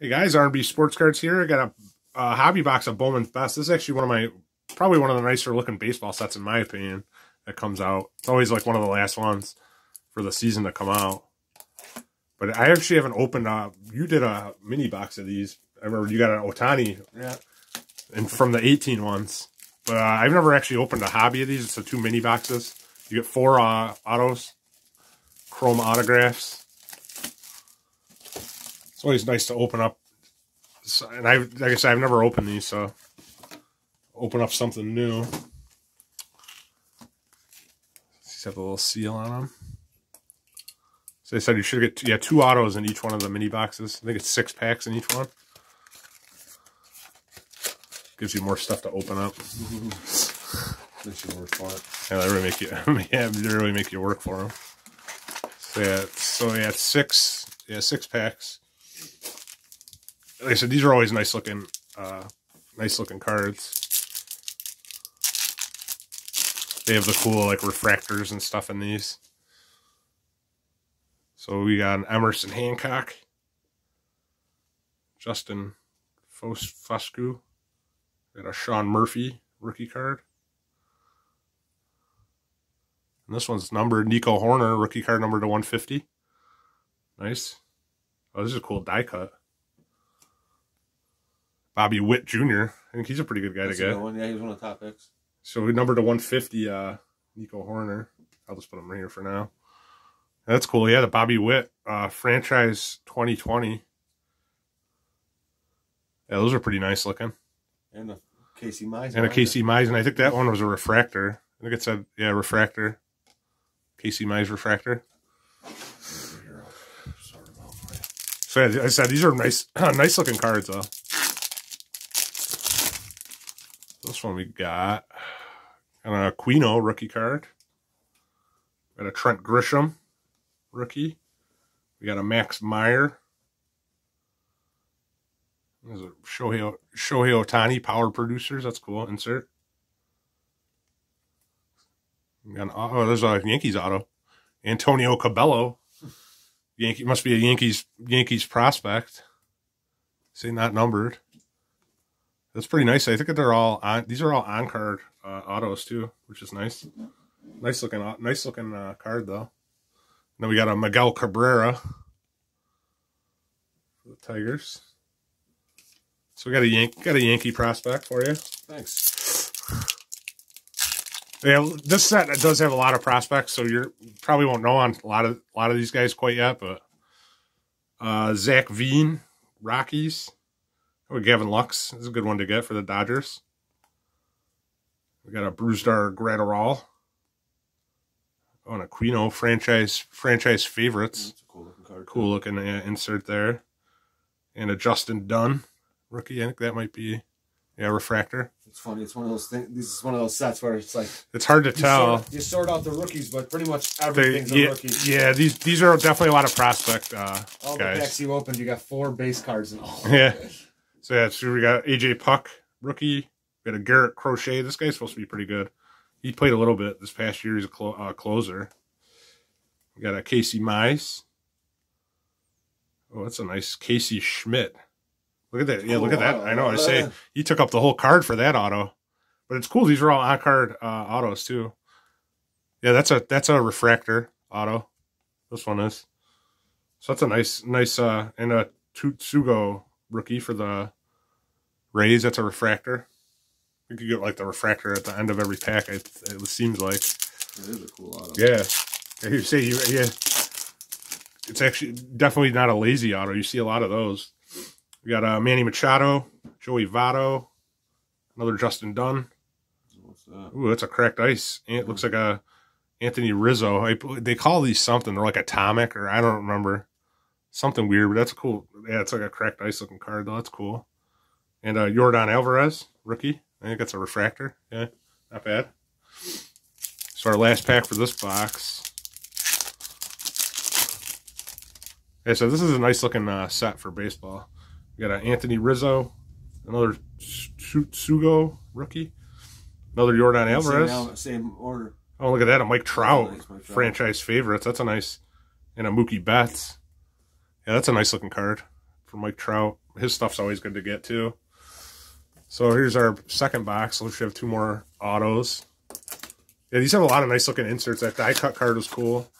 Hey guys, R&B Sports Cards here. I got a, a, hobby box of Bowman's Best. This is actually one of my, probably one of the nicer looking baseball sets in my opinion that comes out. It's always like one of the last ones for the season to come out. But I actually haven't opened, uh, you did a mini box of these. I remember you got an Ohtani. yeah. and from the 18 ones. But uh, I've never actually opened a hobby of these. It's the two mini boxes. You get four uh, autos, chrome autographs, it's always nice to open up. And I, like I said, I've never opened these, so open up something new. These have a little seal on them. So they said you should get yeah two autos in each one of the mini boxes. I think it's six packs in each one. Gives you more stuff to open up. Makes you work for it. Yeah, they really make you yeah, they really make you work for them. So yeah, so yeah, six yeah six packs like I said, these are always nice looking, uh, nice looking cards. They have the cool like refractors and stuff in these. So we got an Emerson Hancock, Justin Foscue, got a Sean Murphy rookie card. And this one's numbered Nico Hoerner, rookie card number to 150. Nice. Oh, this is a cool die cut. Bobby Witt Jr. I think he's a pretty good guy That's to get. One. Yeah, he's one of the top picks. So we numbered to 150, uh, Nico Hoerner. I'll just put him right here for now. That's cool. Yeah, the Bobby Witt uh, franchise 2020. Yeah, those are pretty nice looking. And a Casey Mize. And a Casey Mize, and I think that one was a refractor. I think it said, yeah, refractor. Casey Mize refractor. So yeah, I said these are nice, nice looking cards though. This one we got and a Aquino rookie card. We Got a Trent Grisham rookie. We got a Max Meyer. There's a Shohei, Shohei Ohtani power producers. That's cool. Insert. Got an, oh, there's a Yankees auto. Antonio Cabello. Yankee must be a Yankees Yankees prospect. Say not numbered. That's pretty nice. I think that they're all on. These are all on card uh, autos too, which is nice. Nice looking, nice looking uh, card though. And then we got a Miguel Cabrera for the Tigers. So we got a Yank, got a Yankee prospect for you. Thanks. Yeah, this set does have a lot of prospects, so you're probably won't know on a lot of a lot of these guys quite yet. But uh, Zac Veen, Rockies. Oh, Gavin Lux is a good one to get for the Dodgers. We got a Brusdar Graterol. Oh, and Aquino franchise franchise favorites. That's a cool looking card. Cool looking uh, insert there. And a Justin Dunn rookie. I think that might be yeah refractor. It's funny. It's one of those things. This is one of those sets where it's like it's hard to you tell. Sort, you sort out the rookies, but pretty much They, everything's yeah, a rookie. yeah, these these are definitely a lot of prospect uh, All guys. the packs you opened, you got four base cards and all. Yeah. So yeah, so we got AJ Puk, rookie. We got a Garrett Crochet. This guy's supposed to be pretty good. He played a little bit this past year. He's a clo uh, closer. We got a Casey Mize. Oh, that's a nice Casey Schmidt. Look at that. Yeah, look at that. I know. I say he took up the whole card for that auto. But it's cool. These are all on card uh, autos too. Yeah, that's a that's a refractor auto. This one is. So that's a nice nice uh and a Tsutsugo rookie for the Rays. That's a refractor. You could get like the refractor at the end of every pack. It, it seems like. Is a cool auto. Yeah. yeah you you yeah. It's actually definitely not a lazy auto. You see a lot of those. We got uh, Manny Machado, Joey Votto, another Justin Dunn. What's that? Ooh, that's a cracked ice. And it looks like a Anthony Rizzo. I, they call these something. They're like atomic, or I don't remember. Something weird, but that's cool. Yeah, it's like a cracked ice looking card, though. That's cool. And uh, Jordan Alvarez, rookie. I think that's a refractor. Yeah, not bad. So our last pack for this box. Okay, so this is a nice looking uh, set for baseball. We got an Anthony Rizzo, another Sugo rookie, another Jordan Alvarez. Same, same order. Oh, look at that. A Mike Trout, Nice, Mike Trout. franchise favorites. That's a nice, and a Mookie Betts. Yeah, that's a nice looking card for Mike Trout. His stuff's always good to get too. So here's our second box. Let's have two more autos. Yeah, these have a lot of nice looking inserts. That die cut card was cool.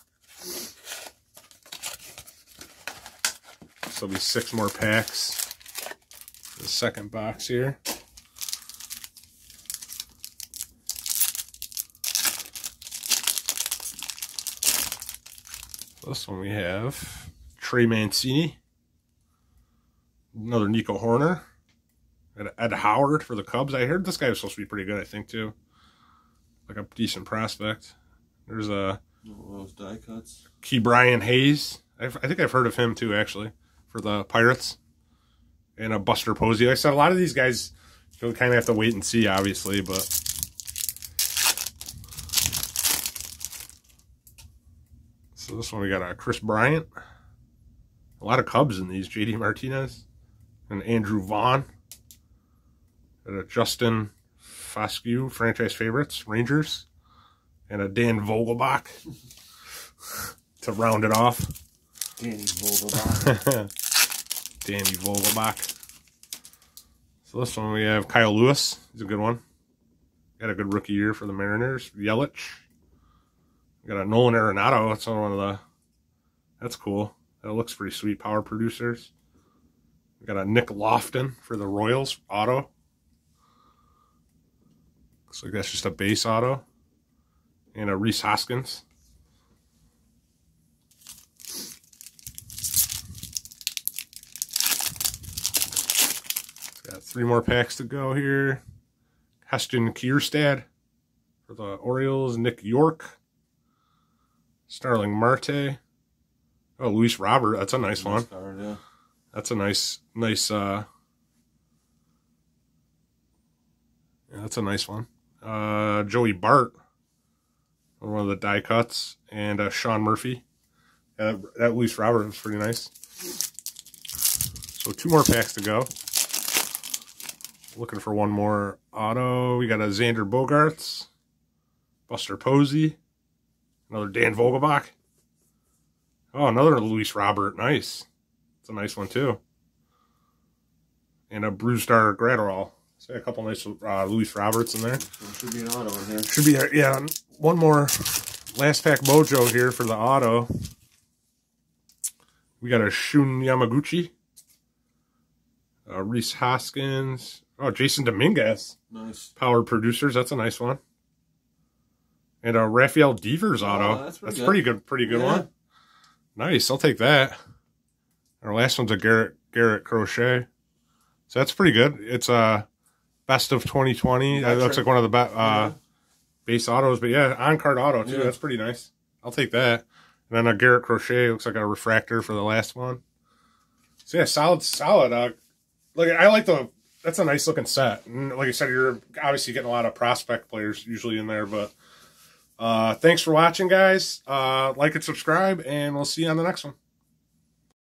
So there'll be six more packs. The second box here. This one we have Trey Mancini. Another Nico Hoerner. And Ed Howard for the Cubs. I heard this guy was supposed to be pretty good, I think, too. Like a decent prospect. There's uh, a Oh, those die cuts. Ke'Bryan Hayes. I've, I think I've heard of him, too, actually, for the Pirates. And a Buster Posey. Like I said, a lot of these guys, you'll kind of have to wait and see, obviously, but So this one we got a Kris Bryant. A lot of Cubs in these. JD Martinez and Andrew Vaughn. And a Justin Foscue, franchise favorites, Rangers. And a Dan Vogelbach to round it off. Danny Vogelbach. Danny Vogelbach. So this one we have Kyle Lewis. He's a good one. Got a good rookie year for the Mariners. Yelich. Got a Nolan Arenado. That's one of the. That's cool. That looks pretty sweet. Power producers. We got a Nick Loftin for the Royals auto. Looks like that's just a base auto. And a Rhys Hoskins. Got three more packs to go here. Heston Kjerstad for the Orioles. Nick Yorke. Starling Marte. Oh, Luis Robert. That's a nice one. Card, yeah. That's a nice, nice, uh, yeah, that's a nice one. Uh, Joey Bart, on one of the die cuts, and uh, Sean Murphy. That, that Luis Robert was pretty nice. So two more packs to go. Looking for one more auto. We got a Xander Bogaerts, Buster Posey, another Dan Vogelbach. Oh, another Luis Robert. Nice. It's a nice one too. And a Brusdar Graterol. So a couple nice uh, Luis Roberts in there. Should be an auto in here. Should be yeah. One more last pack mojo here for the auto. We got a Shun Yamaguchi, uh, Rhys Hoskins. Oh, Jasson Dominguez, Nice. power producers. That's a nice one. And a Rafael Devers auto. Oh, that's that's pretty pretty good. Pretty good Yeah. one. Nice. I'll take that. Our last one's a Garrett Garrett Crochet. So that's pretty good. It's a uh, best of 2020. That looks like one of the best uh, Yeah. base autos, but yeah, on card auto too. Yeah. That's pretty nice. I'll take that. And then a Garrett Crochet looks like a refractor for the last one. So yeah, solid, solid. Uh, look, I like the. That's a nice looking set. And like I said, you're obviously getting a lot of prospect players usually in there, but uh, thanks for watching, guys. Uh, like and subscribe, and we'll see you on the next one.